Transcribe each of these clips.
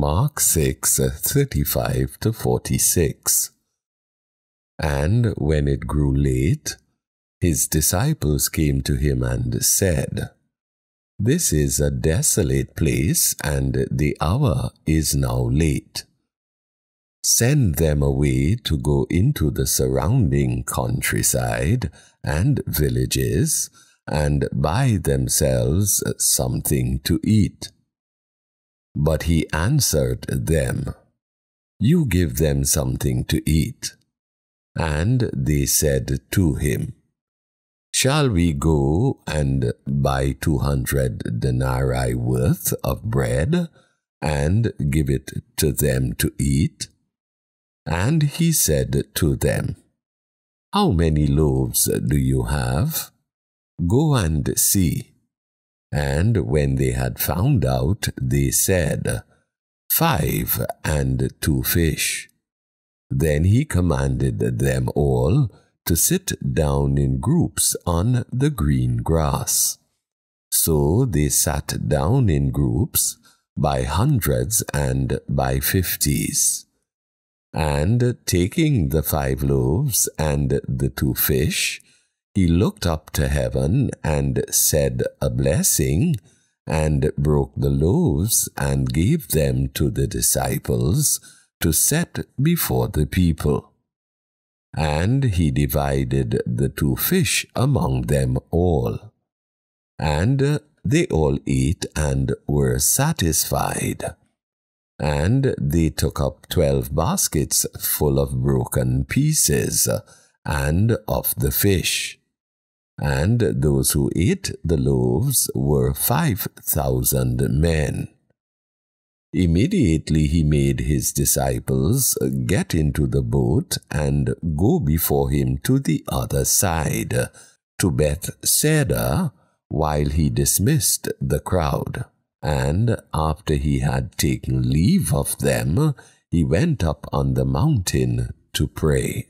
Mark 6 35 to 46. And when it grew late, his disciples came to him and said, This is a desolate place, and the hour is now late. Send them away to go into the surrounding countryside and villages and buy themselves something to eat. But he answered them, You give them something to eat. And they said to him, Shall we go and buy two hundred denarii worth of bread and give it to them to eat? And he said to them, How many loaves do you have? Go and see. And when they had found out, they said, Five and two fish. Then he commanded them all to sit down in groups on the green grass. So they sat down in groups by hundreds and by fifties. And taking the five loaves and the two fish, he looked up to heaven and said a blessing, and broke the loaves and gave them to the disciples to set before the people. And he divided the two fish among them all. And they all ate and were satisfied. And they took up twelve baskets full of broken pieces and of the fish and those who ate the loaves were five thousand men. Immediately he made his disciples get into the boat and go before him to the other side, to Bethsaida, while he dismissed the crowd. And after he had taken leave of them, he went up on the mountain to pray.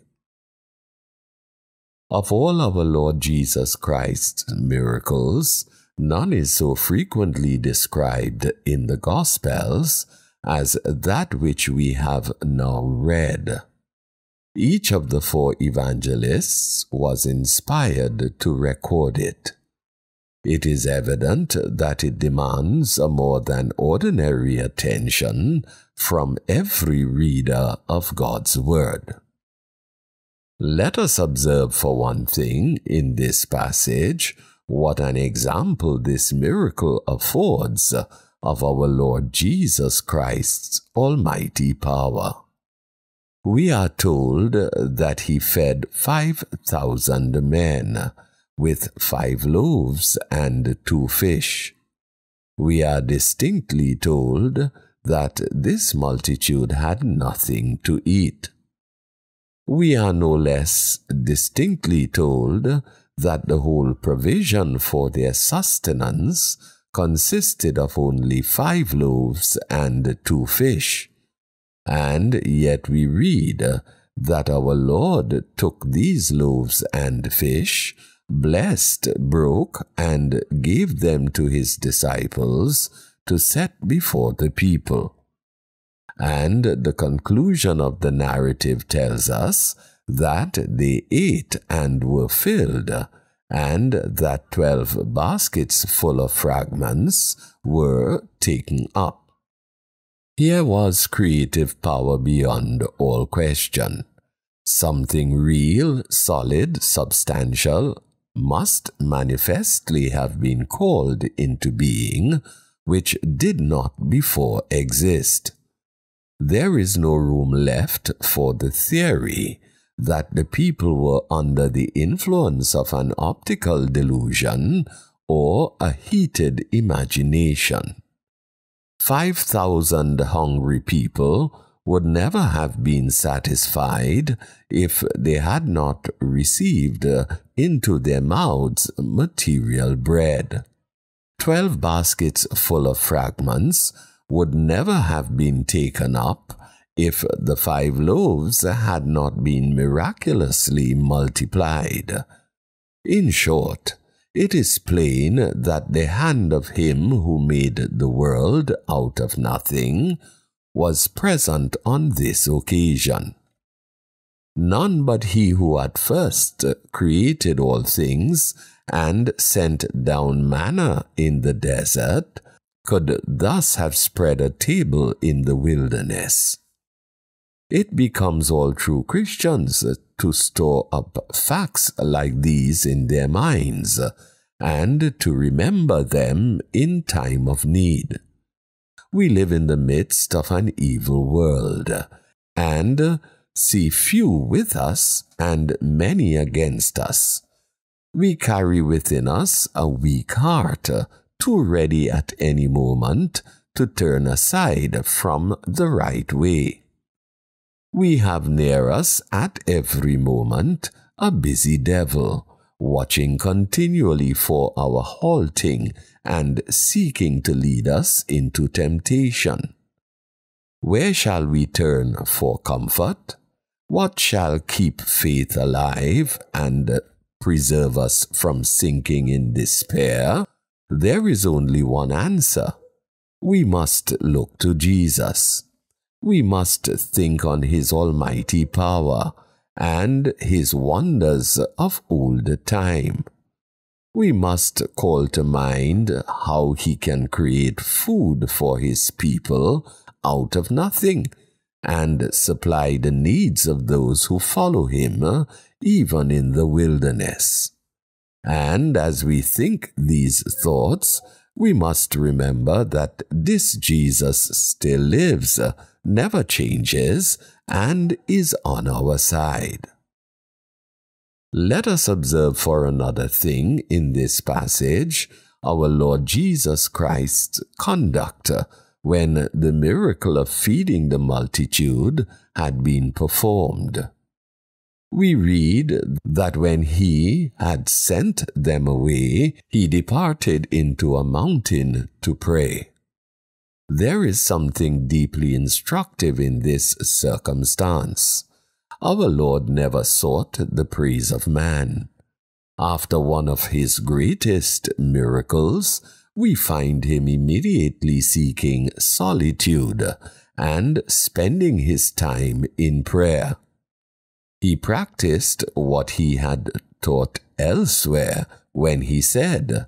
Of all our Lord Jesus Christ's miracles, none is so frequently described in the Gospels as that which we have now read. Each of the four evangelists was inspired to record it. It is evident that it demands a more than ordinary attention from every reader of God's Word. Let us observe for one thing in this passage what an example this miracle affords of our Lord Jesus Christ's almighty power. We are told that he fed 5,000 men with five loaves and two fish. We are distinctly told that this multitude had nothing to eat we are no less distinctly told that the whole provision for their sustenance consisted of only five loaves and two fish. And yet we read that our Lord took these loaves and fish, blessed, broke, and gave them to his disciples to set before the people. And the conclusion of the narrative tells us that they ate and were filled, and that twelve baskets full of fragments were taken up. Here was creative power beyond all question. Something real, solid, substantial must manifestly have been called into being, which did not before exist there is no room left for the theory that the people were under the influence of an optical delusion or a heated imagination. 5,000 hungry people would never have been satisfied if they had not received into their mouths material bread. Twelve baskets full of fragments would never have been taken up if the five loaves had not been miraculously multiplied. In short, it is plain that the hand of him who made the world out of nothing was present on this occasion. None but he who at first created all things and sent down manna in the desert could thus have spread a table in the wilderness. It becomes all true Christians to store up facts like these in their minds and to remember them in time of need. We live in the midst of an evil world and see few with us and many against us. We carry within us a weak heart, too ready at any moment to turn aside from the right way. We have near us at every moment a busy devil, watching continually for our halting and seeking to lead us into temptation. Where shall we turn for comfort? What shall keep faith alive and preserve us from sinking in despair, there is only one answer. We must look to Jesus. We must think on His almighty power and His wonders of old time. We must call to mind how He can create food for His people out of nothing and supply the needs of those who follow Him even in the wilderness. And as we think these thoughts, we must remember that this Jesus still lives, never changes, and is on our side. Let us observe for another thing in this passage our Lord Jesus Christ's conduct when the miracle of feeding the multitude had been performed we read that when he had sent them away, he departed into a mountain to pray. There is something deeply instructive in this circumstance. Our Lord never sought the praise of man. After one of his greatest miracles, we find him immediately seeking solitude and spending his time in prayer. He practiced what he had taught elsewhere when he said,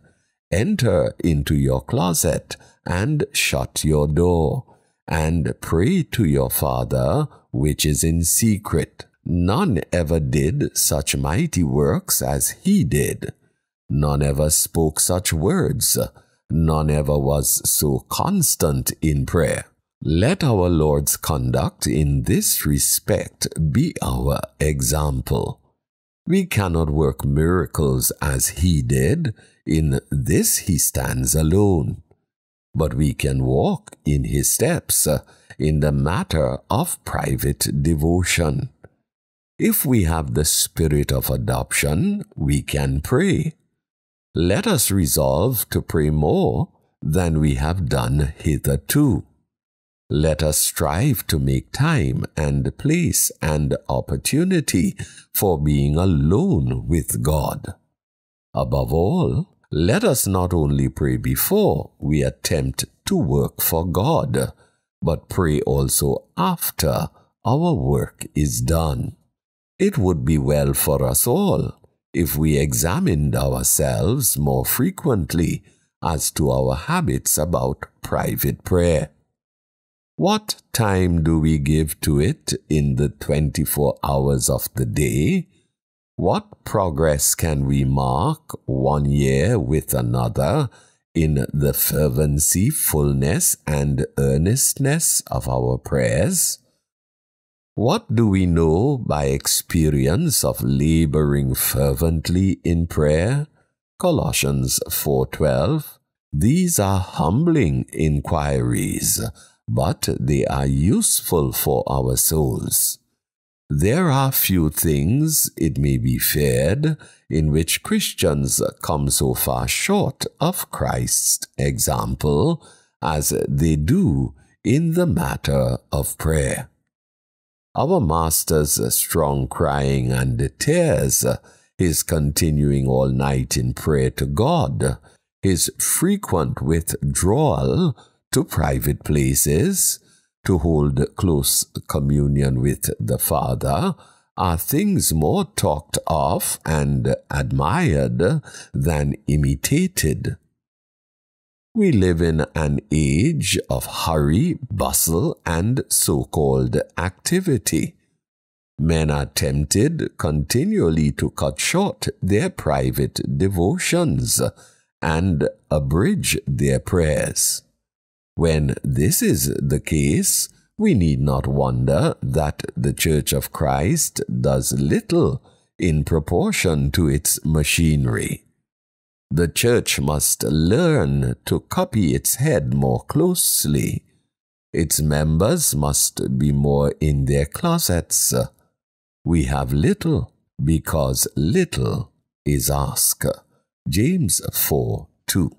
Enter into your closet and shut your door, and pray to your Father which is in secret. None ever did such mighty works as he did. None ever spoke such words. None ever was so constant in prayer. Let our Lord's conduct in this respect be our example. We cannot work miracles as he did, in this he stands alone. But we can walk in his steps uh, in the matter of private devotion. If we have the spirit of adoption, we can pray. Let us resolve to pray more than we have done hitherto. Let us strive to make time and place and opportunity for being alone with God. Above all, let us not only pray before we attempt to work for God, but pray also after our work is done. It would be well for us all if we examined ourselves more frequently as to our habits about private prayer. What time do we give to it in the 24 hours of the day? What progress can we mark one year with another in the fervency, fullness, and earnestness of our prayers? What do we know by experience of laboring fervently in prayer? Colossians 4:12. These are humbling inquiries but they are useful for our souls. There are few things, it may be feared, in which Christians come so far short of Christ's example as they do in the matter of prayer. Our Master's strong crying and tears, his continuing all night in prayer to God, his frequent withdrawal to private places, to hold close communion with the Father are things more talked of and admired than imitated. We live in an age of hurry, bustle, and so called activity. Men are tempted continually to cut short their private devotions and abridge their prayers. When this is the case, we need not wonder that the Church of Christ does little in proportion to its machinery. The Church must learn to copy its head more closely. Its members must be more in their closets we have little because little is asked. James 4 2.